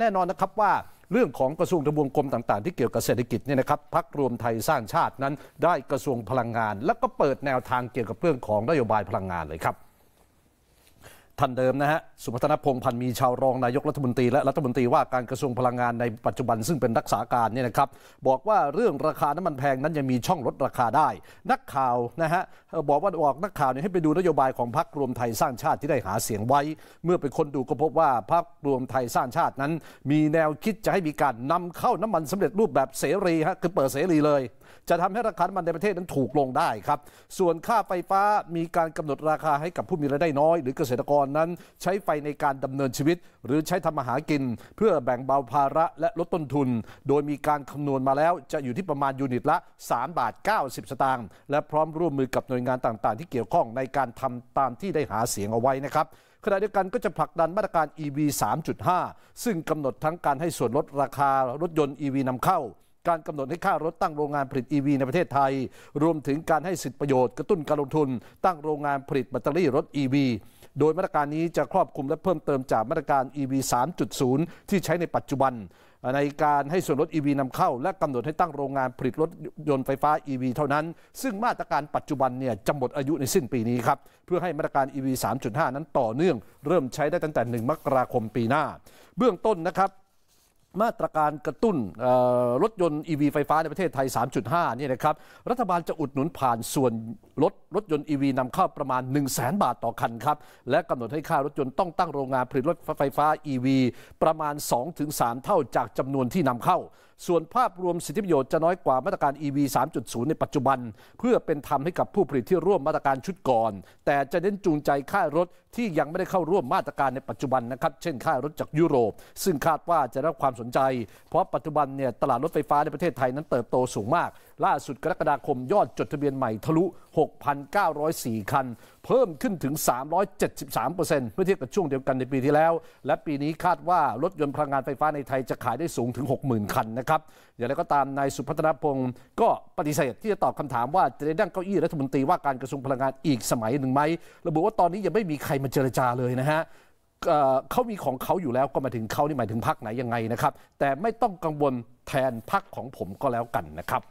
แน่นอนนะครับว่าเรื่องของกระทรวงทบวงกรมต่าง ๆ ที่เกี่ยวกับเศรษฐกิจเนี่ยนะครับพักรวมไทยสร้างชาตินั้นได้กระทรวงพลังงาน แล้วก็เปิดแนวทางเกี่ยวกับเรื่องของนโยบายพลังงานเลยครับ ท่านเดิมนะฮะ สุพัฒนพงศ์พันธ์มีชาวรองนายกรัฐมนตรีและรัฐมนตรีว่าการกระทรวงพลังงานในปัจจุบันซึ่งเป็นรักษาการเนี่ยนะครับ บอกว่าเรื่องราคาน้ำมันแพงนั้นยังมีช่องลดราคาได้ นักข่าวนะฮะบอกว่าบอกนักข่าวเนี่ยให้ไปดูนโยบายของพรรครวมไทยสร้างชาติที่ได้หาเสียงไว้ เมื่อไปคนดูก็พบว่าพรรครวมไทยสร้างชาตินั้น มีแนวคิดจะให้มีการนำเข้าน้ำมันสำเร็จรูปแบบเสรีฮะคือเปิดเสรีเลยจะทำให้ราคาน้ำมันในประเทศนั้นถูกลงได้ครับ ส่วนค่าไฟฟ้ามีการกำหนดราคาให้กับผู้มีรายได้น้อย หรือเกษตรกรนั้น ใช้ไฟในการดำเนินชีวิต หรือใช้ทำมาหากิน เพื่อแบ่งเบาภาระและลดต้นทุน โดยมีการคำนวณมาแล้วจะอยู่ที่ประมาณยูนิตละ 3 บาท 90 สตางค์และพร้อมร่วมมือกับหน่วยงานต่างๆ ที่เกี่ยวข้องในการทำตามที่ได้หาเสียงเอาไว้นะครับขณะเดียวกันก็จะผลักดันมาตรการ EV 3.5 ซึ่งกำหนดทั้งการให้ส่วนลดราคารถยนต์ EV นำเข้า การกำหนดให้ค่ารถตั้งโรงงานผลิต EV ในประเทศไทย รวมถึงการให้สิทธิประโยชน์กระตุ้นการลงทุน ตั้งโรงงานผลิตแบตเตอรี่รถ EV โดยมาตรการนี้จะครอบคลุมและเพิ่มเติมจากมาตรการ EV 3.0 ที่ใช้ในปัจจุบัน ในการให้ส่วนลด EV นำเข้า และกำหนดให้ตั้งโรงงานผลิตรถยนต์ไฟฟ้า EV เท่านั้น ซึ่งมาตรการปัจจุบันเนี่ยจะหมดอายุในสิ้นปีนี้ครับ เพื่อให้มาตรการ EV 3.5 นั้นต่อเนื่อง เริ่มใช้ได้ตั้งแต่ 1 มกราคมปีหน้า เบื้องต้นนะครับ มาตรการกระตุ้นรถยนต์ EV ไฟฟ้าในประเทศไทย 3.5 นี่นะครับ รัฐบาลจะอุดหนุนผ่านส่วน ลดรถยนต์ EV นำเข้าประมาณ 1 0 0 0 0แบาทต่อคันครับ และกำหนดให้ค่ารถยนต์ต้องตั้งโรงงานผลิตรถไฟฟ้า EV ประมาณ 2-3 เท่าจากจำนวนที่นำเข้า ส่วนภาพรวมสิทธิประโยชน์จะน้อยกว่ามาตรการ EV 3.0 ในปัจจุบัน เพื่อเป็นธรรมให้กับผู้ผลิตที่ร่วมมาตรการชุดก่อน แต่จะเน้นจูงใจค่ารถที่ยังไม่ได้เข้าร่วมมาตรการในปัจจุบันนะครับ เช่นค่ารถจากยุโรป ซึ่งคาดว่าจะได้รับความสนใจ เพราะปัจจุบันเนี่ยตลาดรถไฟฟ้าในประเทศไทยนั้นเติบโตสูงมาก ล่าสุดกรกฎาคมยอดจดทะเบียนใหม่ทะลุ 6,904 คัน เพิ่มขึ้นถึง 373%เมื่อเทียบกับช่วงเดียวกันในปีที่แล้ว และปีนี้คาดว่ารถยนต์พลังงานไฟฟ้าในไทยจะขายได้สูงถึง 60,000 คันนะครับ อย่างไรก็ตามนายสุพัฒนพงศ์ก็ปฏิเสธที่จะตอบคำถามว่าจะได้นั่งเก้าอี้รัฐมนตรีว่าการกระทรวงพลังงานอีกสมัยหนึ่งไหมระบุว่าตอนนี้ยังไม่มีใครมาเจรจาเลยนะฮะเขามีของเขาอยู่แล้วก็มาถึงเขานี่หมายถึงพักไหนยังไงนะครับ แต่ไม่ต้องกังวลแทนพักของผมก็แล้วกันนะครับ